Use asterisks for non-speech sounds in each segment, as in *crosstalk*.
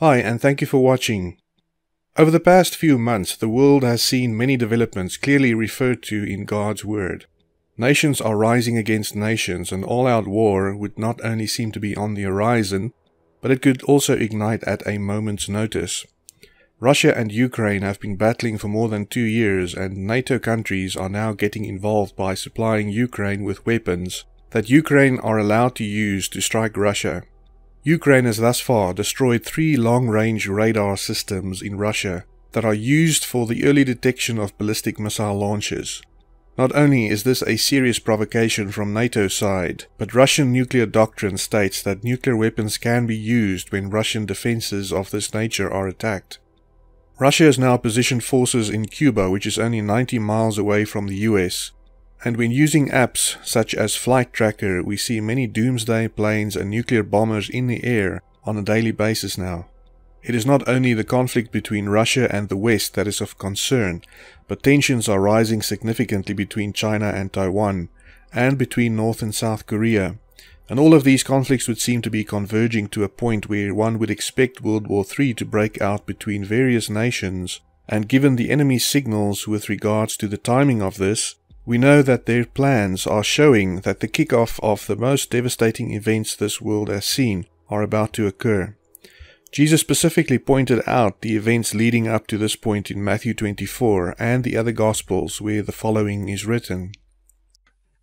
Hi, and thank you for watching. Over the past few months, the world has seen many developments clearly referred to in God's Word. Nations are rising against nations, and all out war would not only seem to be on the horizon, but it could also ignite at a moment's notice. Russia and Ukraine have been battling for more than two years, and NATO countries are now getting involved by supplying Ukraine with weapons that Ukraine are allowed to use to strike Russia. Ukraine has thus far destroyed three long-range radar systems in Russia that are used for the early detection of ballistic missile launches. Not only is this a serious provocation from NATO's side, but Russian nuclear doctrine states that nuclear weapons can be used when Russian defenses of this nature are attacked. Russia has now positioned forces in Cuba, which is only 90 miles away from the US, and when using apps such as Flight Tracker, we see many doomsday planes and nuclear bombers in the air on a daily basis now. It is not only the conflict between Russia and the West that is of concern, but tensions are rising significantly between China and Taiwan, and between North and South Korea. And all of these conflicts would seem to be converging to a point where one would expect World War III to break out between various nations, and given the enemy's signals with regards to the timing of this, we know that their plans are showing that the kickoff of the most devastating events this world has seen are about to occur. Jesus specifically pointed out the events leading up to this point in Matthew 24 and the other Gospels where the following is written.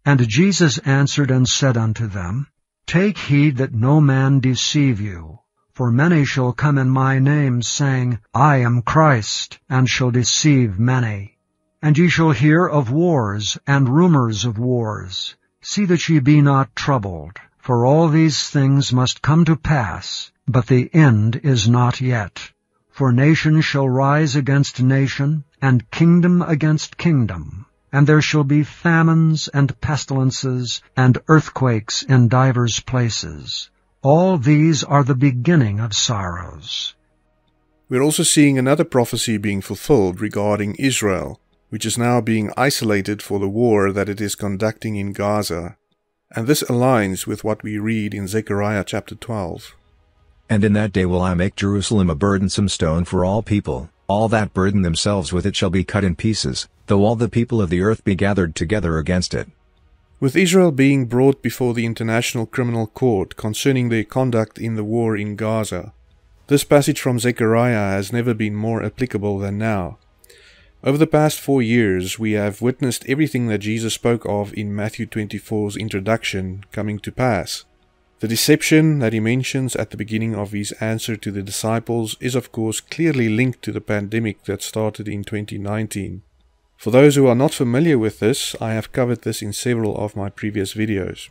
And Jesus answered and said unto them, Take heed that no man deceive you. For many shall come in my name, saying, I am Christ, and shall deceive many. And ye shall hear of wars and rumors of wars. See that ye be not troubled, for all these things must come to pass, but the end is not yet. For nation shall rise against nation, and kingdom against kingdom. And there shall be famines and pestilences and earthquakes in divers places. All these are the beginning of sorrows. We're also seeing another prophecy being fulfilled regarding Israel, which is now being isolated for the war that it is conducting in Gaza. And this aligns with what we read in Zechariah chapter 12. And in that day will I make Jerusalem a burdensome stone for all people, all that burden themselves with it shall be cut in pieces, though all the people of the earth be gathered together against it. With Israel being brought before the International Criminal Court concerning their conduct in the war in Gaza, this passage from Zechariah has never been more applicable than now. Over the past four years, we have witnessed everything that Jesus spoke of in Matthew 24's introduction coming to pass. The deception that he mentions at the beginning of his answer to the disciples is, of course, clearly linked to the pandemic that started in 2019. For those who are not familiar with this, I have covered this in several of my previous videos.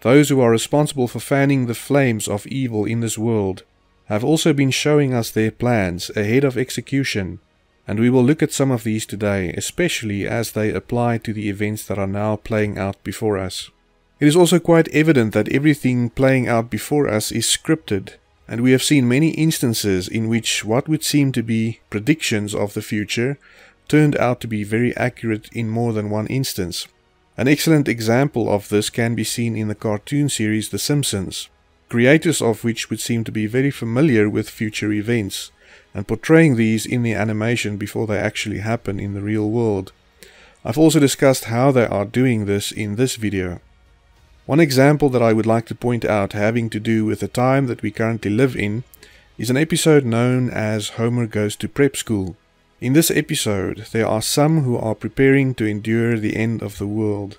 Those who are responsible for fanning the flames of evil in this world have also been showing us their plans ahead of execution and we will look at some of these today, especially as they apply to the events that are now playing out before us. It is also quite evident that everything playing out before us is scripted, and we have seen many instances in which what would seem to be predictions of the future turned out to be very accurate in more than one instance. An excellent example of this can be seen in the cartoon series The Simpsons, creators of which would seem to be very familiar with future events and portraying these in the animation before they actually happen in the real world. I've also discussed how they are doing this in this video. One example that I would like to point out having to do with the time that we currently live in is an episode known as Homer Goes to Prep School. In this episode, there are some who are preparing to endure the end of the world,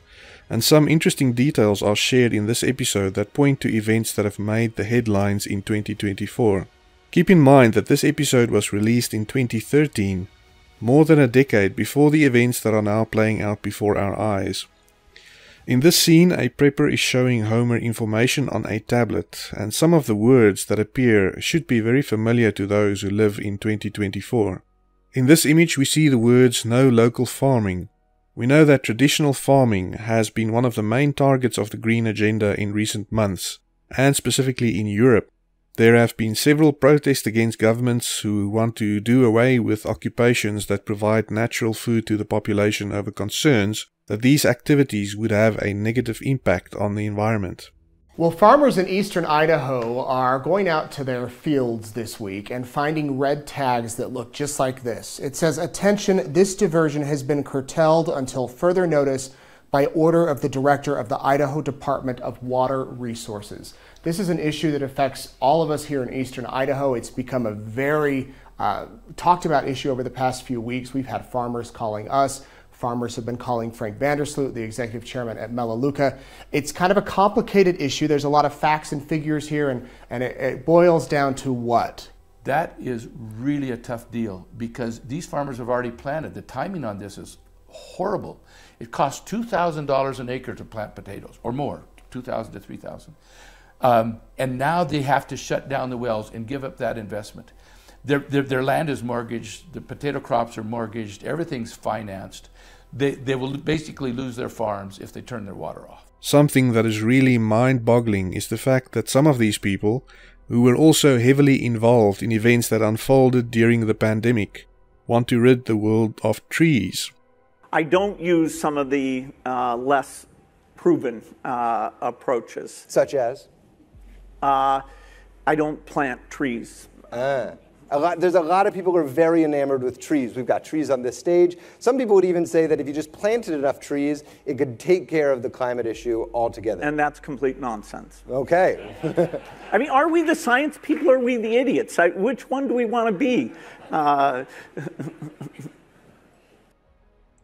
and some interesting details are shared in this episode that point to events that have made the headlines in 2024. Keep in mind that this episode was released in 2013, more than a decade before the events that are now playing out before our eyes. In this scene, a prepper is showing Homer information on a tablet, and some of the words that appear should be very familiar to those who live in 2024. In this image, we see the words no local farming. We know that traditional farming has been one of the main targets of the green agenda in recent months, and specifically in Europe. There have been several protests against governments who want to do away with occupations that provide natural food to the population over concerns that these activities would have a negative impact on the environment. Well, farmers in eastern Idaho are going out to their fields this week and finding red tags that look just like this. It says, Attention, this diversion has been curtailed until further notice by order of the director of the Idaho Department of Water Resources. This is an issue that affects all of us here in eastern Idaho. It's become a very uh, talked about issue over the past few weeks. We've had farmers calling us Farmers have been calling Frank VanderSloot, the executive chairman at Melaleuca. It's kind of a complicated issue. There's a lot of facts and figures here, and, and it, it boils down to what? That is really a tough deal because these farmers have already planted. The timing on this is horrible. It costs $2,000 an acre to plant potatoes, or more, 2,000 to 3,000. Um, and now they have to shut down the wells and give up that investment. Their, their, their, land is mortgaged, the potato crops are mortgaged, everything's financed. They, they will basically lose their farms if they turn their water off. Something that is really mind boggling is the fact that some of these people, who were also heavily involved in events that unfolded during the pandemic, want to rid the world of trees. I don't use some of the uh, less proven uh, approaches. Such as? Uh, I don't plant trees. Ah. A lot, there's a lot of people who are very enamored with trees. We've got trees on this stage. Some people would even say that if you just planted enough trees, it could take care of the climate issue altogether. And that's complete nonsense. Okay. *laughs* I mean, are we the science people or are we the idiots? I, which one do we want to be? Uh, *laughs*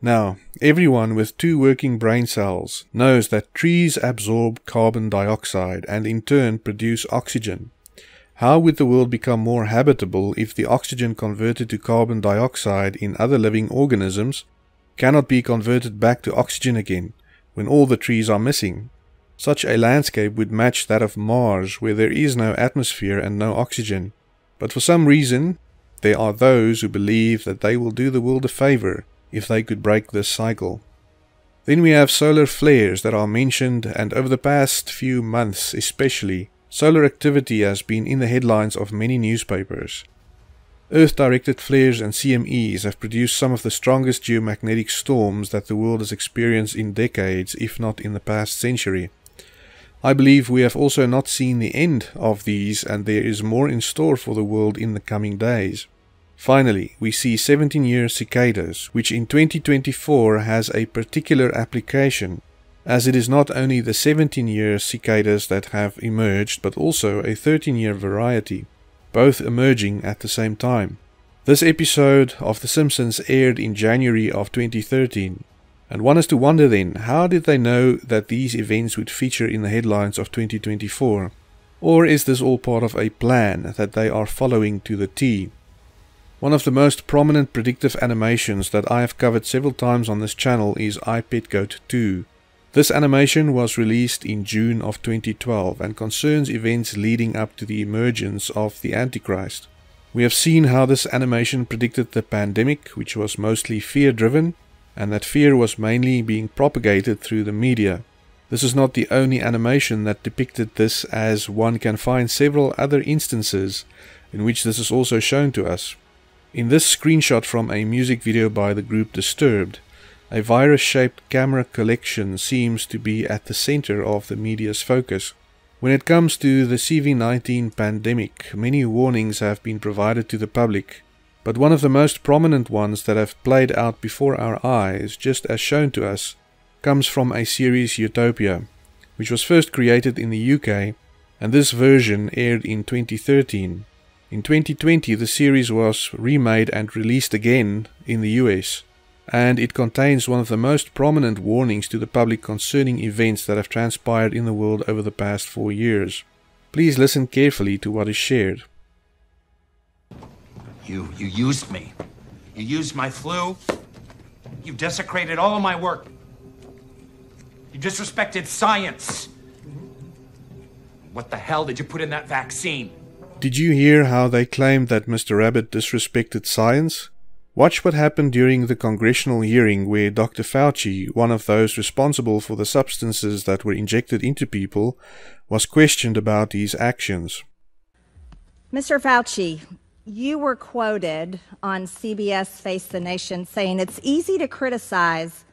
now, everyone with two working brain cells knows that trees absorb carbon dioxide and in turn produce oxygen. How would the world become more habitable if the oxygen converted to carbon dioxide in other living organisms cannot be converted back to oxygen again when all the trees are missing? Such a landscape would match that of Mars, where there is no atmosphere and no oxygen. But for some reason, there are those who believe that they will do the world a favor if they could break this cycle. Then we have solar flares that are mentioned, and over the past few months especially, Solar activity has been in the headlines of many newspapers. Earth directed flares and CMEs have produced some of the strongest geomagnetic storms that the world has experienced in decades, if not in the past century. I believe we have also not seen the end of these, and there is more in store for the world in the coming days. Finally, we see 17 year cicadas, which in 2024 has a particular application as it is not only the 17 year cicadas that have emerged, but also a 13 year variety, both emerging at the same time. This episode of The Simpsons aired in January of 2013, and one has to wonder then how did they know that these events would feature in the headlines of 2024? Or is this all part of a plan that they are following to the T? One of the most prominent predictive animations that I have covered several times on this channel is iPetGoat 2. This animation was released in June of 2012 and concerns events leading up to the emergence of the Antichrist. We have seen how this animation predicted the pandemic, which was mostly fear driven, and that fear was mainly being propagated through the media. This is not the only animation that depicted this, as one can find several other instances in which this is also shown to us. In this screenshot from a music video by the group Disturbed, a virus shaped camera collection seems to be at the center of the media's focus. When it comes to the CV19 pandemic, many warnings have been provided to the public, but one of the most prominent ones that have played out before our eyes, just as shown to us, comes from a series Utopia, which was first created in the UK, and this version aired in 2013. In 2020, the series was remade and released again in the US and it contains one of the most prominent warnings to the public concerning events that have transpired in the world over the past four years. Please listen carefully to what is shared. You, you used me. You used my flu. You desecrated all of my work. You disrespected science. What the hell did you put in that vaccine? Did you hear how they claimed that Mr. Rabbit disrespected science? Watch what happened during the congressional hearing where Dr. Fauci, one of those responsible for the substances that were injected into people, was questioned about these actions. Mr. Fauci, you were quoted on CBS Face the Nation saying it's easy to criticize,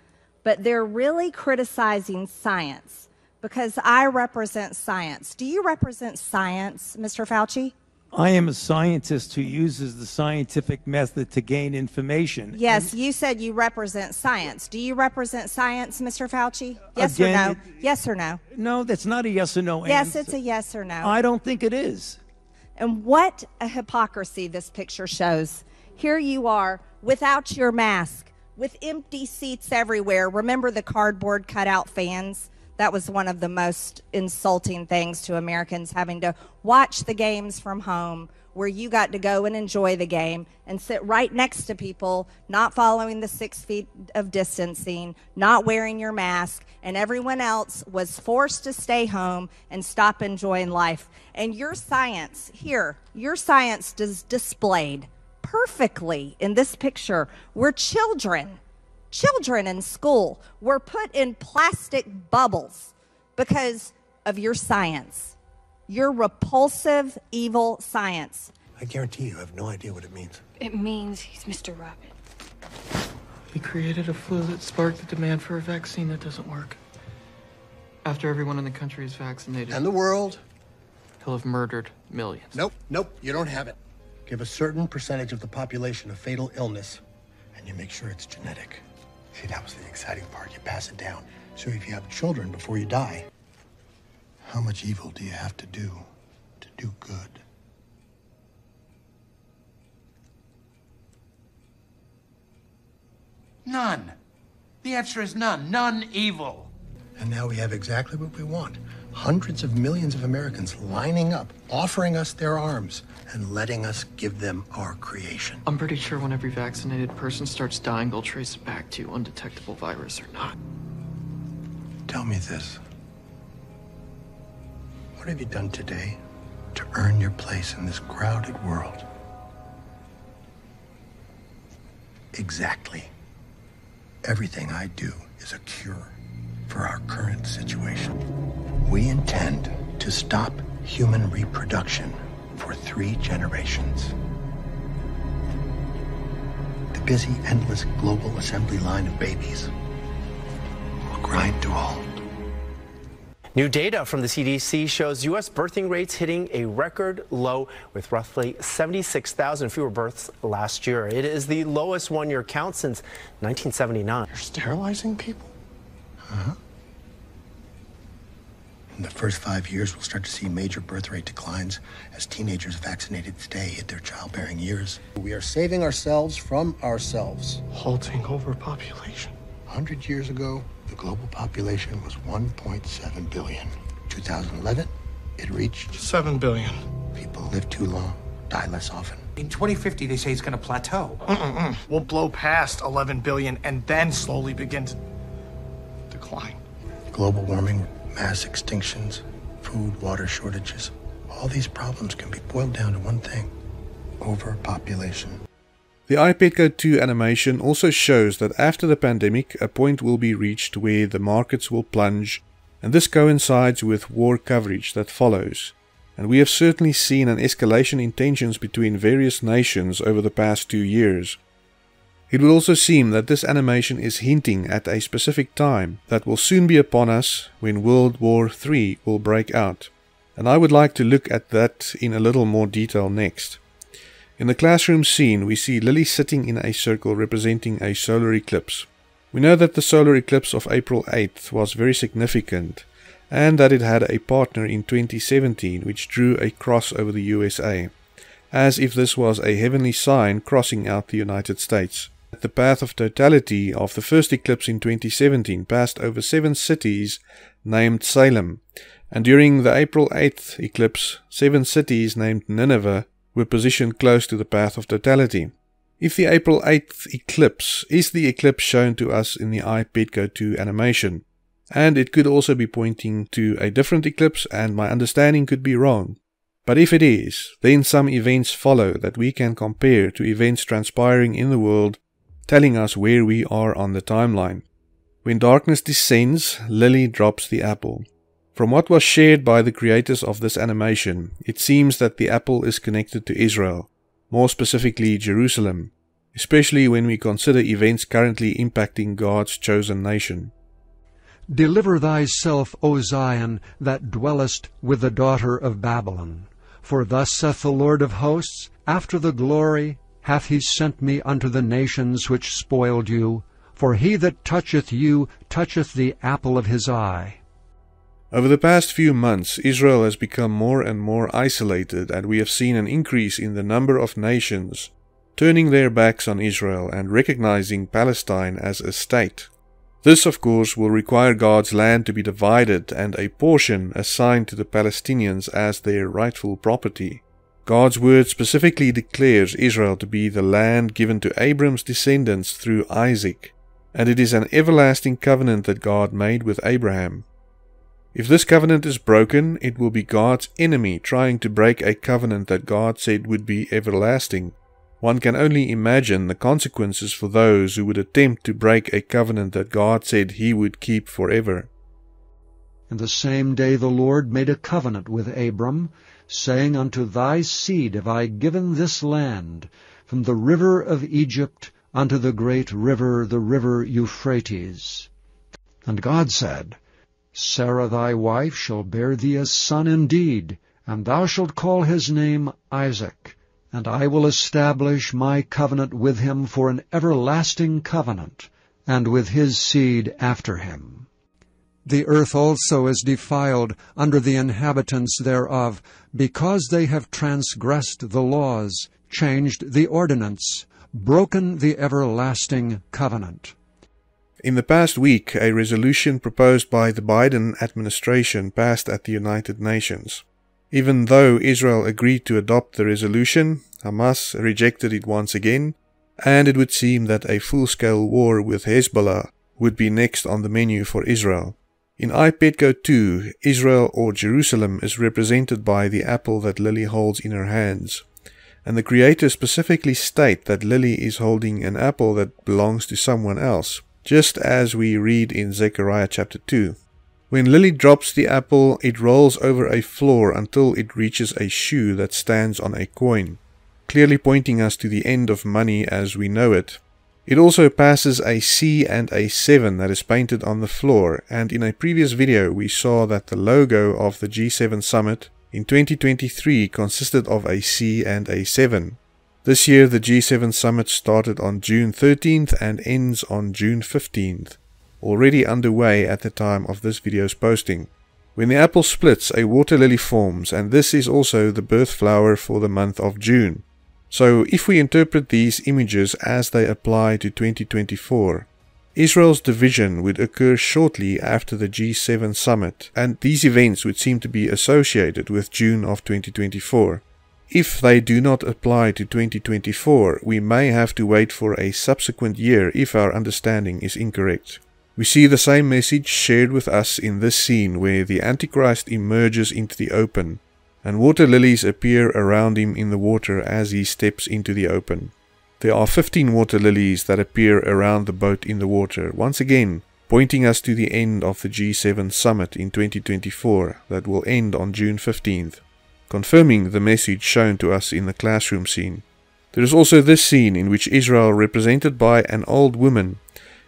but they're really criticizing science. Because I represent science. Do you represent science, Mr. Fauci? I am a scientist who uses the scientific method to gain information. Yes, you said you represent science. Do you represent science, Mr. Fauci? Yes Again, or no? Yes or no? No, that's not a yes or no Yes, answer. Yes, it's a yes or no. I don't think it is. And what a hypocrisy this picture shows. Here you are without your mask, with empty seats everywhere. Remember the cardboard cutout fans? That was one of the most insulting things to Americans having to watch the games from home where you got to go and enjoy the game and sit right next to people not following the six feet of distancing, not wearing your mask, and everyone else was forced to stay home and stop enjoying life. And your science here, your science is displayed perfectly in this picture where children, children in school were put in plastic bubbles because of your science, your repulsive, evil science. I guarantee you have no idea what it means. It means he's Mr. Rabbit. He created a flu that sparked the demand for a vaccine that doesn't work. After everyone in the country is vaccinated. And the world? He'll have murdered millions. Nope, nope, you don't have it. Give a certain percentage of the population a fatal illness, and you make sure it's genetic. See, that was the exciting part. You pass it down. So if you have children before you die, how much evil do you have to do to do good? None. The answer is none. None evil. And now we have exactly what we want. Hundreds of millions of Americans lining up, offering us their arms, and letting us give them our creation. I'm pretty sure when every vaccinated person starts dying, they'll trace it back to you, undetectable virus or not. Tell me this. What have you done today to earn your place in this crowded world? Exactly. Everything I do is a cure for our current situation. We intend to stop human reproduction for three generations. The busy, endless global assembly line of babies will grind to halt. New data from the CDC shows U.S. birthing rates hitting a record low with roughly 76,000 fewer births last year. It is the lowest one year count since 1979. You're sterilizing people? Uh-huh. In the first five years, we'll start to see major birth rate declines as teenagers vaccinated today hit their childbearing years. We are saving ourselves from ourselves. Halting overpopulation. 100 years ago, the global population was 1.7 billion. 2011, it reached 7 billion. People live too long, die less often. In 2050, they say it's going to plateau. Mm-mm-mm. We'll blow past 11 billion and then slowly begin to decline. Global warming, mass extinctions, food, water shortages. All these problems can be boiled down to one thing overpopulation. The iPetGoat 2 animation also shows that after the pandemic, a point will be reached where the markets will plunge, and this coincides with war coverage that follows. And we have certainly seen an escalation in tensions between various nations over the past two years. It would also seem that this animation is hinting at a specific time that will soon be upon us when World War III will break out. And I would like to look at that in a little more detail next. In the classroom scene, we see Lily sitting in a circle representing a solar eclipse. We know that the solar eclipse of April 8th was very significant, and that it had a partner in 2017 which drew a cross over the USA, as if this was a heavenly sign crossing out the United States. The path of totality of the first eclipse in 2017 passed over seven cities named Salem, and during the April 8th eclipse, seven cities named Nineveh were positioned close to the path of totality. If the April 8th eclipse is the eclipse shown to us in the iPetGoat 2 animation, and it could also be pointing to a different eclipse and my understanding could be wrong. But if it is, then some events follow that we can compare to events transpiring in the world, telling us where we are on the timeline. When darkness descends, Lily drops the apple. From what was shared by the creators of this animation, it seems that the apple is connected to Israel, more specifically Jerusalem, especially when we consider events currently impacting God's chosen nation. Deliver thyself, O Zion, that dwellest with the daughter of Babylon. For thus saith the Lord of hosts, After the glory hath he sent me unto the nations which spoiled you. For he that toucheth you toucheth the apple of his eye. Over the past few months, Israel has become more and more isolated, and we have seen an increase in the number of nations turning their backs on Israel and recognizing Palestine as a state. This, of course, will require God's land to be divided and a portion assigned to the Palestinians as their rightful property. God's word specifically declares Israel to be the land given to Abram's descendants through Isaac, and it is an everlasting covenant that God made with Abraham. If this covenant is broken, it will be God's enemy trying to break a covenant that God said would be everlasting. One can only imagine the consequences for those who would attempt to break a covenant that God said he would keep forever. In the same day the Lord made a covenant with Abram, saying, Unto thy seed have I given this land, from the river of Egypt unto the great river, the river Euphrates. And God said, Sarah thy wife shall bear thee a son indeed, and thou shalt call his name Isaac and I will establish my covenant with him for an everlasting covenant, and with his seed after him. The earth also is defiled under the inhabitants thereof, because they have transgressed the laws, changed the ordinance, broken the everlasting covenant. In the past week, a resolution proposed by the Biden administration passed at the United Nations. Even though Israel agreed to adopt the resolution, Hamas rejected it once again, and it would seem that a full-scale war with Hezbollah would be next on the menu for Israel. In iPetGoat 2, Israel or Jerusalem is represented by the apple that Lily holds in her hands, and the creators specifically state that Lily is holding an apple that belongs to someone else, just as we read in Zechariah chapter 2. When Lily drops the apple, it rolls over a floor until it reaches a shoe that stands on a coin, clearly pointing us to the end of money as we know it. It also passes a C and a 7 that is painted on the floor, and in a previous video we saw that the logo of the G7 summit in 2023 consisted of a C and a 7. This year the G7 summit started on June 13th and ends on June 15th already underway at the time of this video's posting. When the apple splits, a water lily forms, and this is also the birth flower for the month of June. So, if we interpret these images as they apply to 2024, Israel's division would occur shortly after the G7 summit, and these events would seem to be associated with June of 2024. If they do not apply to 2024, we may have to wait for a subsequent year if our understanding is incorrect. We see the same message shared with us in this scene where the Antichrist emerges into the open, and water lilies appear around him in the water as he steps into the open. There are 15 water lilies that appear around the boat in the water, once again pointing us to the end of the G7 summit in 2024 that will end on June 15th, confirming the message shown to us in the classroom scene. There is also this scene in which Israel, represented by an old woman,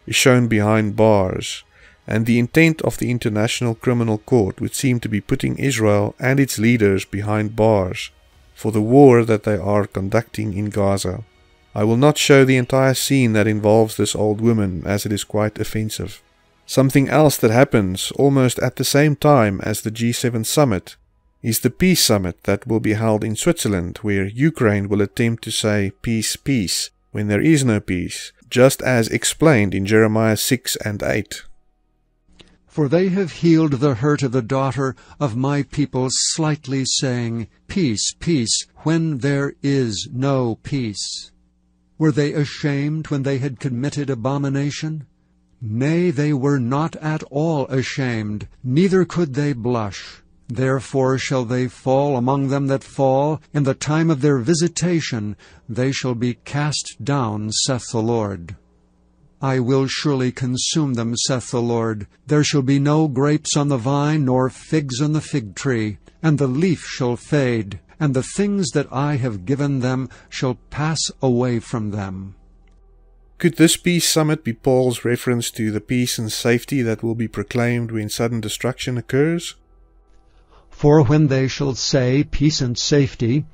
is shown behind bars, and the intent of the International Criminal Court would seem to be putting Israel and its leaders behind bars for the war that they are conducting in Gaza. I will not show the entire scene that involves this old woman as it is quite offensive. Something else that happens almost at the same time as the G7 summit is the peace summit that will be held in Switzerland where Ukraine will attempt to say peace peace when there is no peace just as explained in Jeremiah 6 and 8. For they have healed the hurt of the daughter of my people slightly, saying, Peace, peace, when there is no peace. Were they ashamed when they had committed abomination? Nay, they were not at all ashamed, neither could they blush. Therefore shall they fall among them that fall, in the time of their visitation they shall be cast down, saith the Lord. I will surely consume them, saith the Lord. There shall be no grapes on the vine, nor figs on the fig tree, and the leaf shall fade, and the things that I have given them shall pass away from them. Could this peace summit be Paul's reference to the peace and safety that will be proclaimed when sudden destruction occurs? For when they shall say, Peace and safety,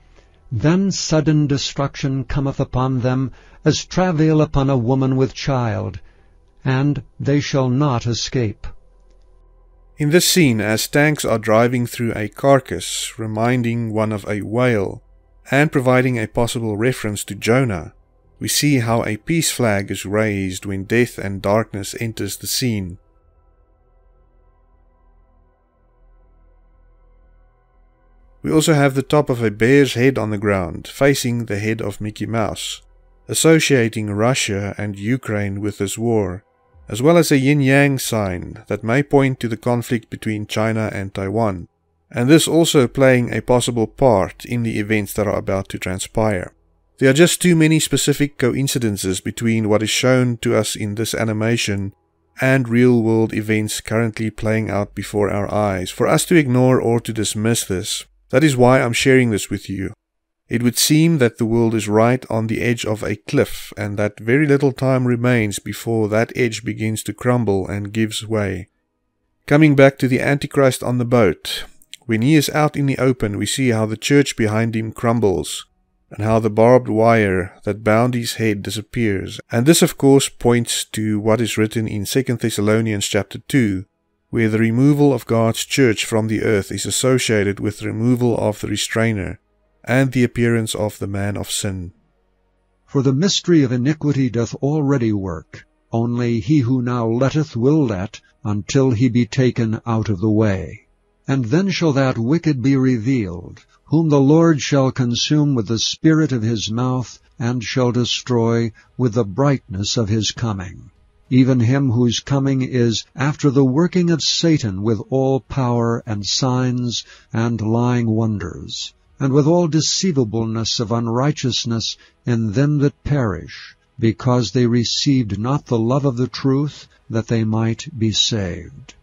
then sudden destruction cometh upon them, as travail upon a woman with child, and they shall not escape. In this scene, as tanks are driving through a carcass, reminding one of a whale, and providing a possible reference to Jonah, we see how a peace flag is raised when death and darkness enters the scene. We also have the top of a bear's head on the ground, facing the head of Mickey Mouse, associating Russia and Ukraine with this war, as well as a yin yang sign that may point to the conflict between China and Taiwan, and this also playing a possible part in the events that are about to transpire. There are just too many specific coincidences between what is shown to us in this animation and real world events currently playing out before our eyes for us to ignore or to dismiss this. That is why I'm sharing this with you. It would seem that the world is right on the edge of a cliff and that very little time remains before that edge begins to crumble and gives way. Coming back to the Antichrist on the boat, when he is out in the open, we see how the church behind him crumbles and how the barbed wire that bound his head disappears. And this of course points to what is written in 2 Thessalonians chapter 2, where the removal of God's church from the earth is associated with the removal of the restrainer and the appearance of the man of sin. For the mystery of iniquity doth already work, only he who now letteth will let, until he be taken out of the way. And then shall that wicked be revealed, whom the Lord shall consume with the spirit of his mouth, and shall destroy with the brightness of his coming. Even him whose coming is after the working of Satan with all power and signs and lying wonders, and with all deceivableness of unrighteousness in them that perish, because they received not the love of the truth, that they might be saved.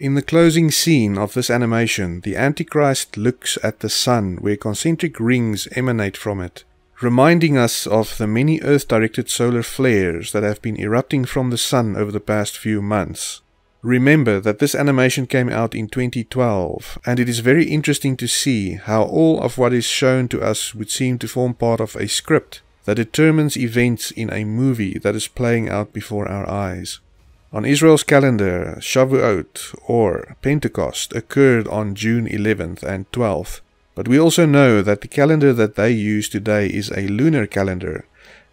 In the closing scene of this animation, the Antichrist looks at the sun where concentric rings emanate from it, reminding us of the many Earth directed solar flares that have been erupting from the sun over the past few months. Remember that this animation came out in 2012, and it is very interesting to see how all of what is shown to us would seem to form part of a script that determines events in a movie that is playing out before our eyes. On Israel's calendar, Shavuot, or Pentecost, occurred on June 11th and 12th, but we also know that the calendar that they use today is a lunar calendar,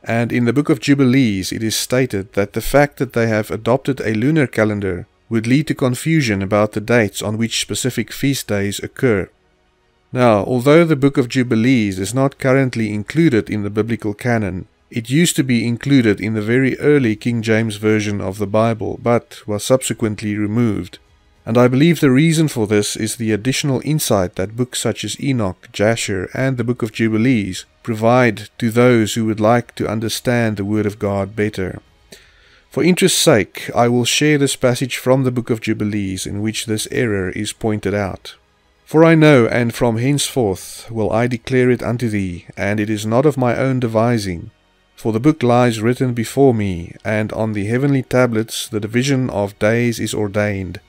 and in the book of Jubilees it is stated that the fact that they have adopted a lunar calendar would lead to confusion about the dates on which specific feast days occur. Now, although the Book of Jubilees is not currently included in the biblical canon, it used to be included in the very early King James Version of the Bible, but was subsequently removed. And I believe the reason for this is the additional insight that books such as Enoch, Jasher, and the Book of Jubilees provide to those who would like to understand the Word of God better. For interest's sake, I will share this passage from the book of Jubilees in which this error is pointed out. For I know, and from henceforth will I declare it unto thee, and it is not of my own devising. For the book lies written before me, and on the heavenly tablets the division of days is ordained,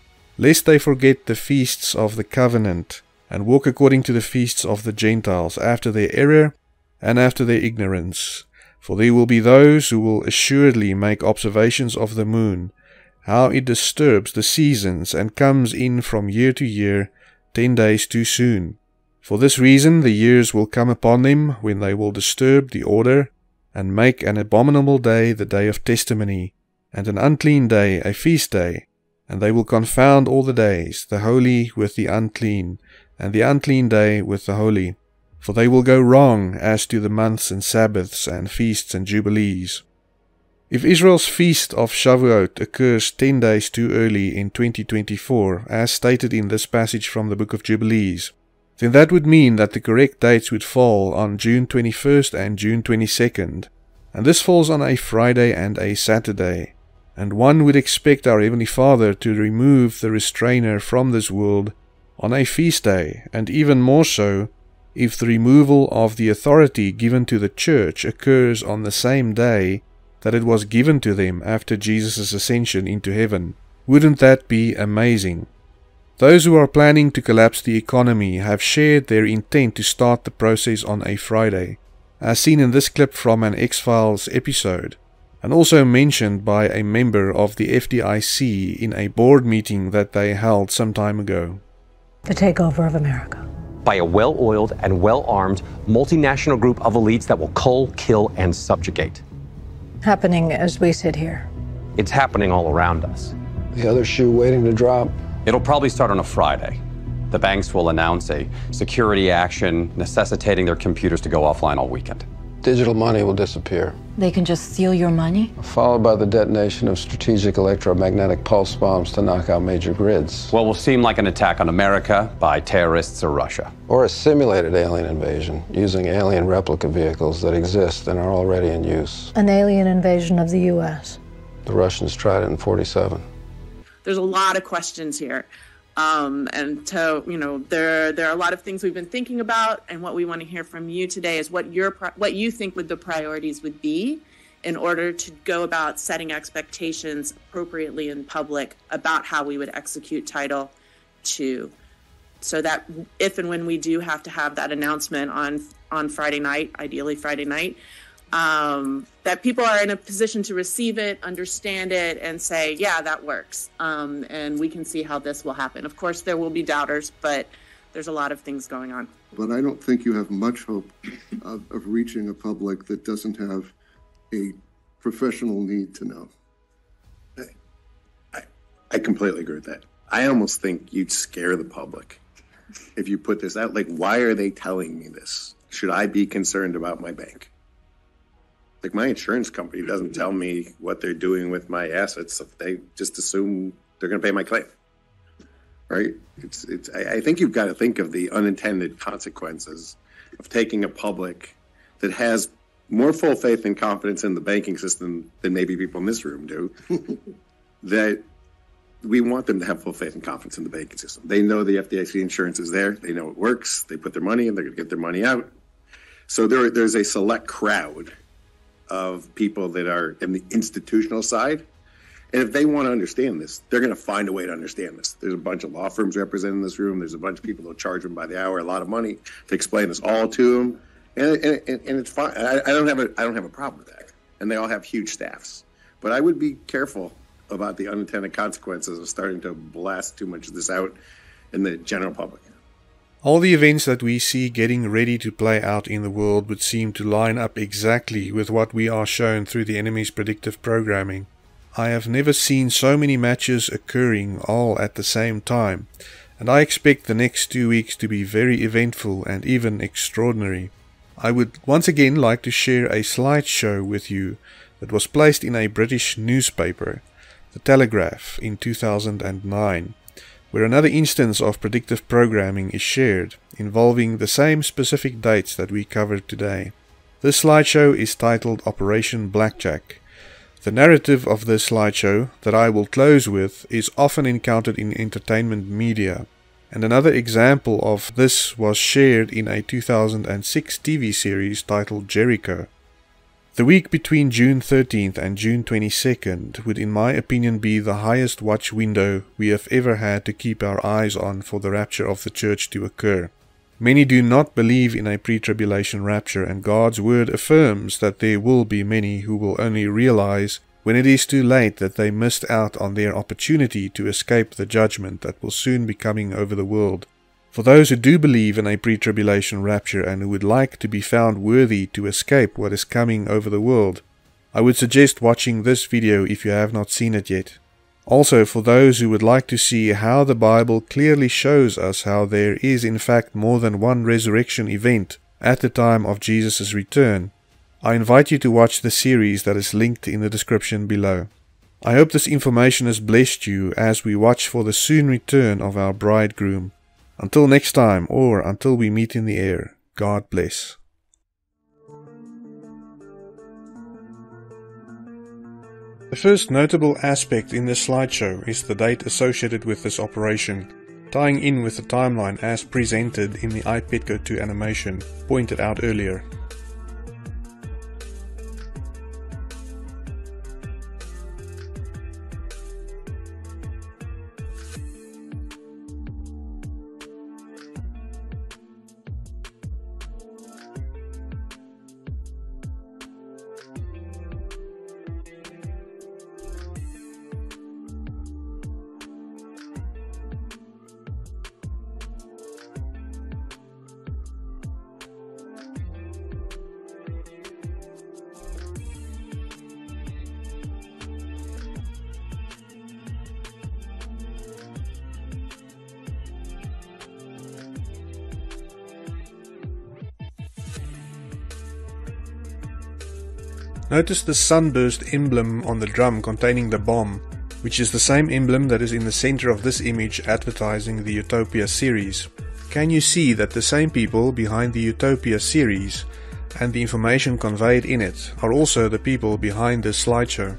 lest they forget the feasts of the covenant, and walk according to the feasts of the Gentiles, after their error and after their ignorance for there will be those who will assuredly make observations of the moon, how it disturbs the seasons and comes in from year to year, ten days too soon. For this reason the years will come upon them when they will disturb the order, and make an abominable day the day of testimony, and an unclean day a feast day, and they will confound all the days, the holy with the unclean, and the unclean day with the holy for they will go wrong as to the months and Sabbaths and feasts and jubilees. If Israel's feast of Shavuot occurs 10 days too early in 2024, as stated in this passage from the book of Jubilees, then that would mean that the correct dates would fall on June 21st and June 22nd, and this falls on a Friday and a Saturday, and one would expect our Heavenly Father to remove the restrainer from this world on a feast day, and even more so if the removal of the authority given to the church occurs on the same day that it was given to them after Jesus' ascension into heaven. Wouldn't that be amazing? Those who are planning to collapse the economy have shared their intent to start the process on a Friday, as seen in this clip from an X Files episode, and also mentioned by a member of the FDIC in a board meeting that they held some time ago. The takeover of America. By a well oiled and well armed multinational group of elites that will cull, kill, and subjugate. Happening as we sit here. It's happening all around us. The other shoe waiting to drop. It'll probably start on a Friday. The banks will announce a security action necessitating their computers to go offline all weekend. Digital money will disappear. They can just steal your money? Followed by the detonation of strategic electromagnetic pulse bombs to knock out major grids. What will seem like an attack on America by terrorists or Russia. Or a simulated alien invasion using alien replica vehicles that exist and are already in use. An alien invasion of the U.S. The Russians tried it in 47. There's a lot of questions here. Um, and so, you know, there there are a lot of things we've been thinking about, and what we want to hear from you today is what your what you think would the priorities would be in order to go about setting expectations appropriately in public about how we would execute Title Two, so that if and when we do have to have that announcement on on Friday night, ideally Friday night, um, that people are in a position to receive it, understand it, and say, yeah, that works. Um, and we can see how this will happen. Of course, there will be doubters, but there's a lot of things going on. But I don't think you have much hope of, of reaching a public that doesn't have a professional need to know. I, I completely agree with that. I almost think you'd scare the public if you put this out. Like, why are they telling me this? Should I be concerned about my bank? Like my insurance company doesn't tell me what they're doing with my assets. They just assume they're going to pay my claim. Right? It's it's. I, I think you've got to think of the unintended consequences of taking a public that has more full faith and confidence in the banking system than maybe people in this room do. *laughs* that we want them to have full faith and confidence in the banking system. They know the FDIC insurance is there. They know it works. They put their money in. They're going to get their money out. So there, there's a select crowd of people that are in the institutional side. And if they want to understand this, they're going to find a way to understand this. There's a bunch of law firms represented in this room. There's a bunch of people that'll charge them by the hour a lot of money to explain this all to them, and and, and it's fine. I, I don't have a I don't have a problem with that. And they all have huge staffs, but I would be careful about the unintended consequences of starting to blast too much of this out in the general public. All the events that we see getting ready to play out in the world would seem to line up exactly with what we are shown through the enemy's predictive programming. I have never seen so many matches occurring all at the same time, and I expect the next two weeks to be very eventful and even extraordinary. I would once again like to share a slideshow with you that was placed in a British newspaper, The Telegraph, in 2009 where another instance of predictive programming is shared, involving the same specific dates that we covered today. This slideshow is titled Operation Blackjack. The narrative of this slideshow, that I will close with, is often encountered in entertainment media, and another example of this was shared in a 2006 TV series titled Jericho. The week between June 13th and June 22nd would, in my opinion, be the highest watch window we have ever had to keep our eyes on for the rapture of the church to occur. Many do not believe in a pre tribulation rapture, and God's word affirms that there will be many who will only realize when it is too late that they missed out on their opportunity to escape the judgment that will soon be coming over the world. For those who do believe in a pre tribulation rapture and who would like to be found worthy to escape what is coming over the world, I would suggest watching this video if you have not seen it yet. Also, for those who would like to see how the Bible clearly shows us how there is in fact more than one resurrection event at the time of Jesus' return, I invite you to watch the series that is linked in the description below. I hope this information has blessed you as we watch for the soon return of our bridegroom. Until next time, or until we meet in the air, God bless. The first notable aspect in this slideshow is the date associated with this operation, tying in with the timeline as presented in the iPetGoat 2 animation pointed out earlier. Notice the sunburst emblem on the drum containing the bomb, which is the same emblem that is in the center of this image advertising the Utopia series. Can you see that the same people behind the Utopia series and the information conveyed in it are also the people behind this slideshow?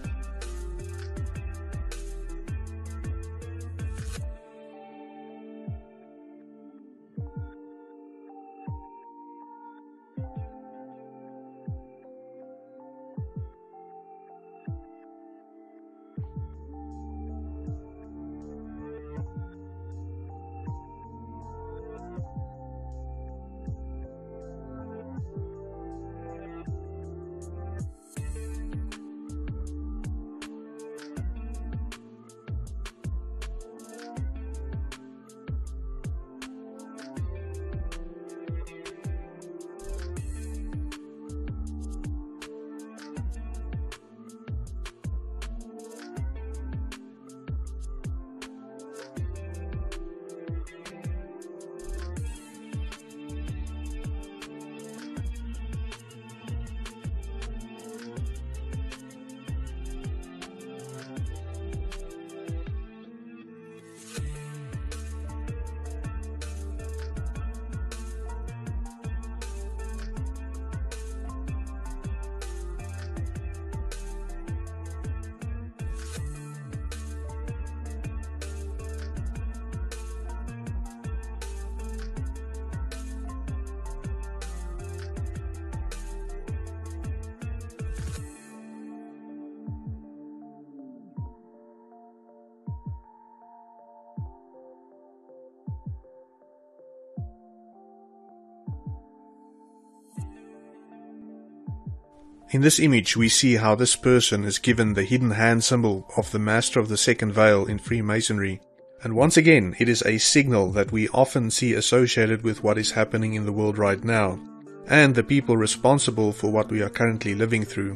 In this image, we see how this person is given the hidden hand symbol of the Master of the Second Veil in Freemasonry. And once again, it is a signal that we often see associated with what is happening in the world right now, and the people responsible for what we are currently living through.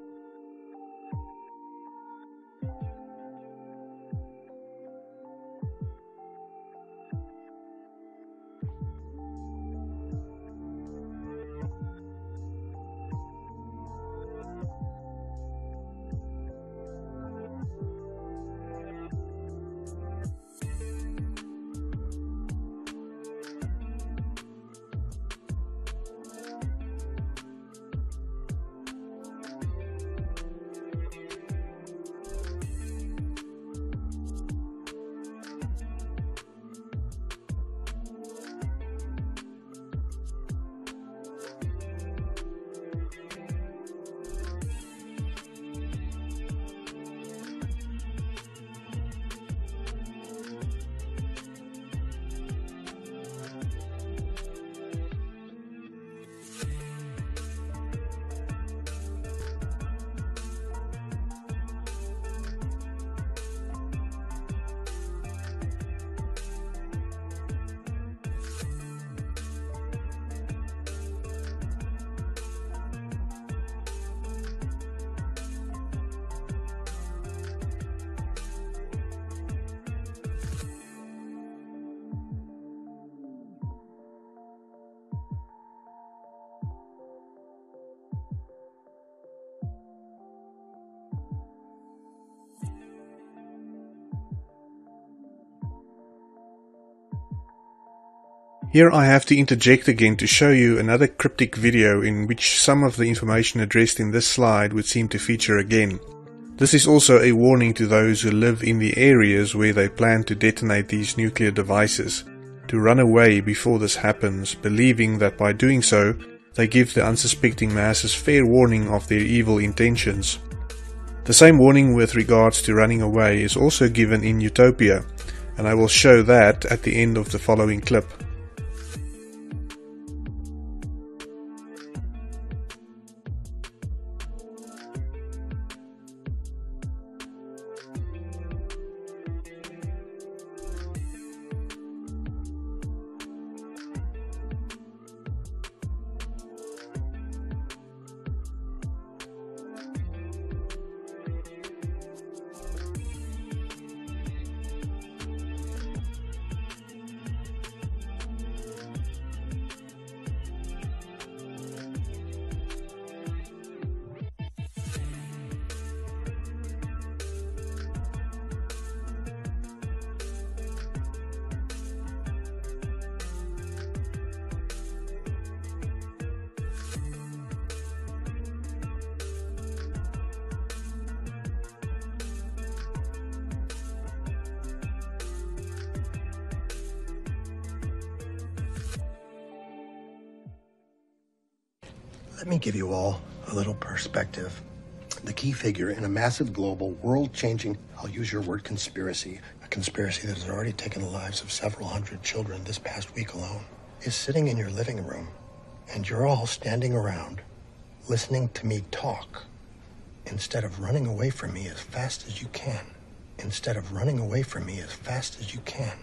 Here I have to interject again to show you another cryptic video in which some of the information addressed in this slide would seem to feature again. This is also a warning to those who live in the areas where they plan to detonate these nuclear devices, to run away before this happens, believing that by doing so, they give the unsuspecting masses fair warning of their evil intentions. The same warning with regards to running away is also given in Utopia, and I will show that at the end of the following clip. Let me give you all a little perspective. The key figure in a massive global, world changing, I'll use your word conspiracy, a conspiracy that has already taken the lives of several hundred children this past week alone, is sitting in your living room, and you're all standing around listening to me talk instead of running away from me as fast as you can. Instead of running away from me as fast as you can.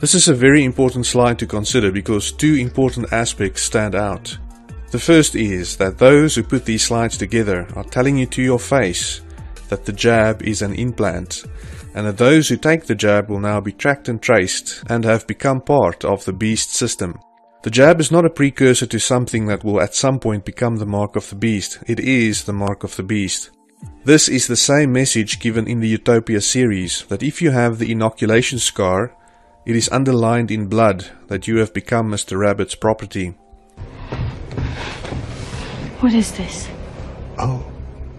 This is a very important slide to consider because two important aspects stand out. The first is that those who put these slides together are telling you to your face that the jab is an implant, and that those who take the jab will now be tracked and traced and have become part of the beast system. The jab is not a precursor to something that will at some point become the mark of the beast. It is the mark of the beast. This is the same message given in the Utopia series that if you have the inoculation scar, it is underlined in blood that you have become Mr. Rabbit's property. What is this? Oh,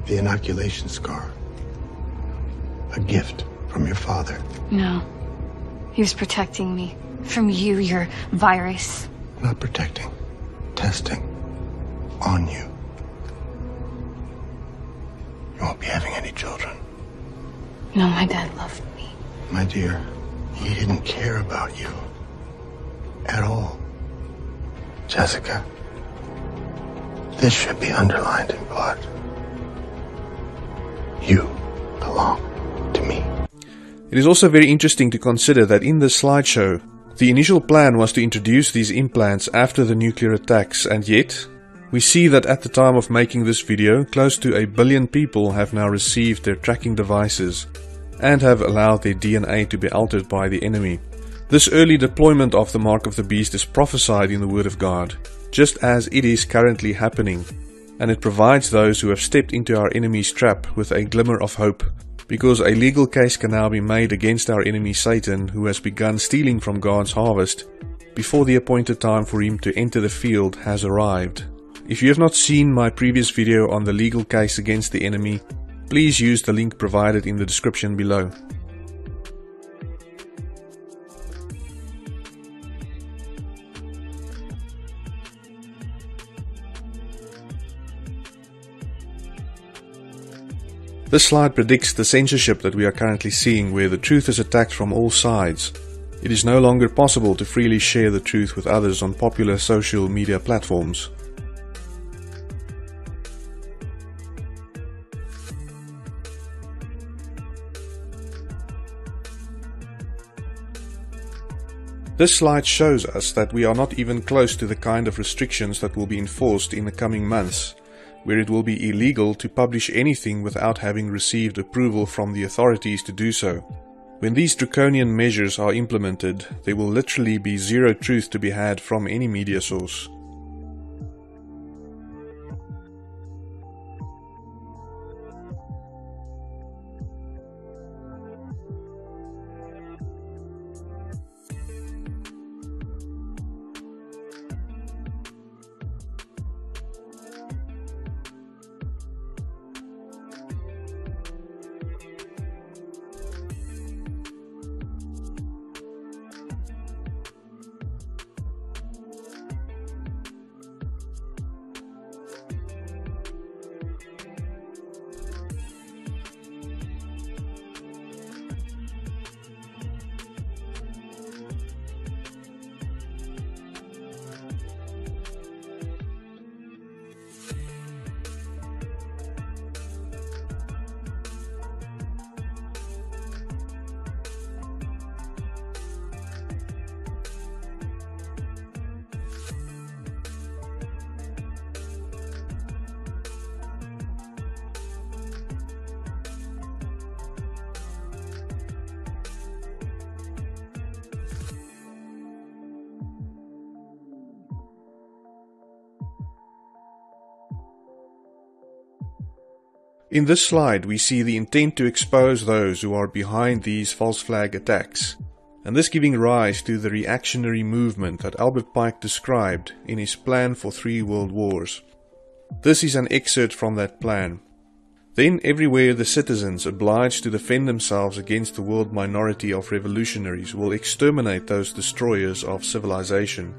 the inoculation scar. A gift from your father. No. He was protecting me from you, your virus. Not protecting, testing on you. You won't be having any children. No, my dad loved me. My dear, he didn't care about you. At all. Jessica, this should be underlined in blood. You belong to me. It is also very interesting to consider that in this slideshow, the initial plan was to introduce these implants after the nuclear attacks, and yet, we see that at the time of making this video, close to a billion people have now received their tracking devices and have allowed their DNA to be altered by the enemy. This early deployment of the Mark of the Beast is prophesied in the Word of God, just as it is currently happening, and it provides those who have stepped into our enemy's trap with a glimmer of hope, because a legal case can now be made against our enemy Satan, who has begun stealing from God's harvest, before the appointed time for him to enter the field has arrived. If you have not seen my previous video on the legal case against the enemy, please use the link provided in the description below. This slide predicts the censorship that we are currently seeing where the truth is attacked from all sides. It is no longer possible to freely share the truth with others on popular social media platforms. This slide shows us that we are not even close to the kind of restrictions that will be enforced in the coming months, where it will be illegal to publish anything without having received approval from the authorities to do so. When these draconian measures are implemented, there will literally be zero truth to be had from any media source. In this slide, we see the intent to expose those who are behind these false flag attacks, and this giving rise to the reactionary movement that Albert Pike described in his plan for three world wars. This is an excerpt from that plan. Then everywhere the citizens obliged to defend themselves against the world minority of revolutionaries will exterminate those destroyers of civilization.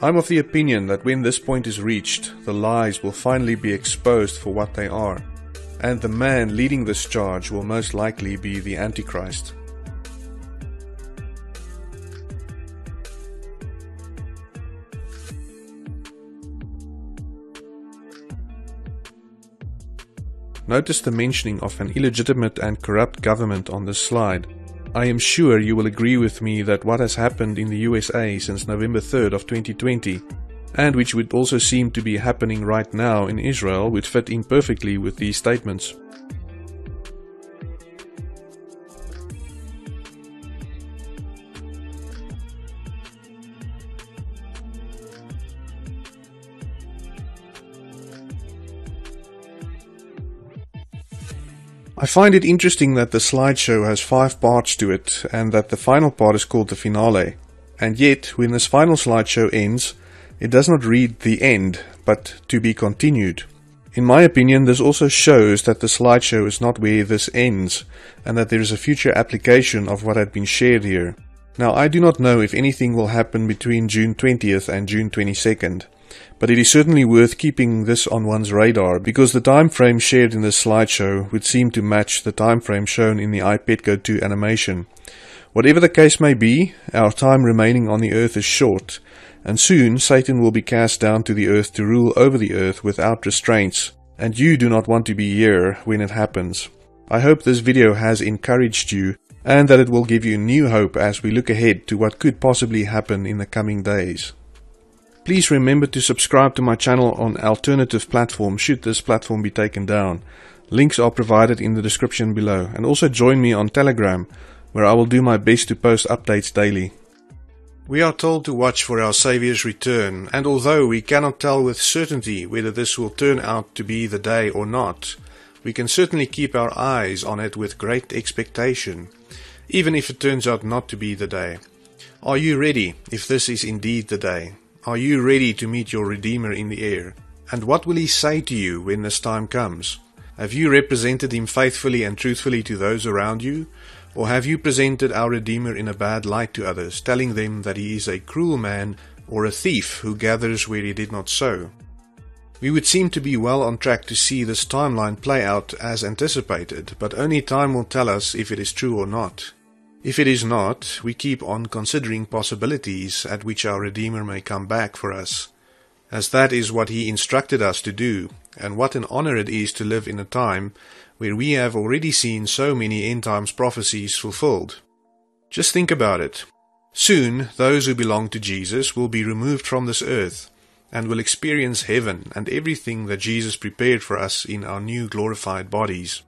I'm of the opinion that when this point is reached, the lies will finally be exposed for what they are and the man leading this charge will most likely be the Antichrist. Notice the mentioning of an illegitimate and corrupt government on this slide. I am sure you will agree with me that what has happened in the USA since November 3rd of 2020 and which would also seem to be happening right now in Israel, would fit in perfectly with these statements. I find it interesting that the slideshow has five parts to it and that the final part is called the finale. And yet, when this final slideshow ends, it does not read the end, but to be continued. In my opinion, this also shows that the slideshow is not where this ends, and that there is a future application of what had been shared here. Now, I do not know if anything will happen between June 20th and June 22nd, but it is certainly worth keeping this on one's radar because the time frame shared in this slideshow would seem to match the time frame shown in the iPetGoat 2 animation. Whatever the case may be, our time remaining on the earth is short, and soon Satan will be cast down to the earth to rule over the earth without restraints, and you do not want to be here when it happens. I hope this video has encouraged you and that it will give you new hope as we look ahead to what could possibly happen in the coming days. Please remember to subscribe to my channel on alternative platforms should this platform be taken down. Links are provided in the description below and also join me on Telegram where I will do my best to post updates daily. We are told to watch for our Saviour's return, and although we cannot tell with certainty whether this will turn out to be the day or not, we can certainly keep our eyes on it with great expectation, even if it turns out not to be the day. Are you ready if this is indeed the day? Are you ready to meet your Redeemer in the air? And what will he say to you when this time comes? Have you represented him faithfully and truthfully to those around you? Or have you presented our Redeemer in a bad light to others, telling them that he is a cruel man or a thief who gathers where he did not sow? We would seem to be well on track to see this timeline play out as anticipated, but only time will tell us if it is true or not. If it is not, we keep on considering possibilities at which our Redeemer may come back for us, as that is what he instructed us to do, and what an honor it is to live in a time where we have already seen so many end times prophecies fulfilled. Just think about it. Soon, those who belong to Jesus will be removed from this earth and will experience heaven and everything that Jesus prepared for us in our new glorified bodies.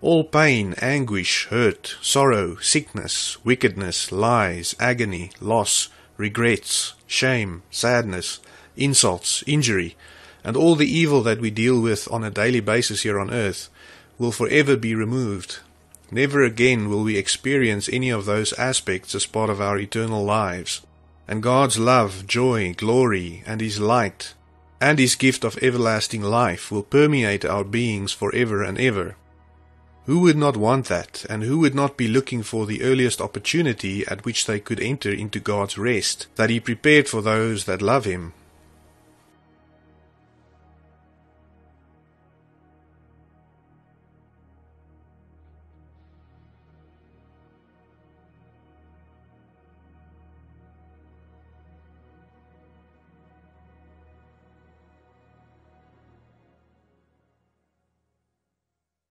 All pain, anguish, hurt, sorrow, sickness, wickedness, lies, agony, loss, regrets, shame, sadness, insults, injury, and all the evil that we deal with on a daily basis here on earth will forever be removed. Never again will we experience any of those aspects as part of our eternal lives. And God's love, joy, glory, and His light, and His gift of everlasting life will permeate our beings forever and ever. Who would not want that, and who would not be looking for the earliest opportunity at which they could enter into God's rest that He prepared for those that love Him?